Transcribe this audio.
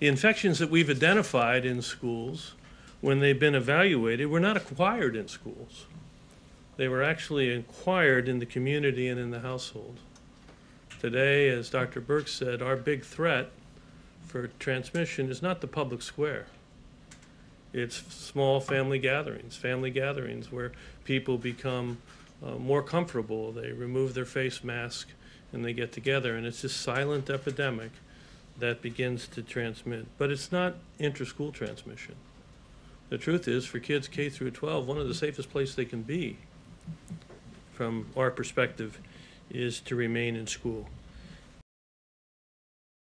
The infections that we've identified in schools, when they've been evaluated, were not acquired in schools. They were actually acquired in the community and in the household. Today, as Dr. Birx said, our big threat for transmission is not the public square. It's small family gatherings, family gatherings where people become uh, more comfortable. They remove their face mask and they get together, and it's this silent epidemic that begins to transmit. But it's not inter-school transmission. The truth is, for kids K through 12, one of the safest places they can be, from our perspective, is to remain in school.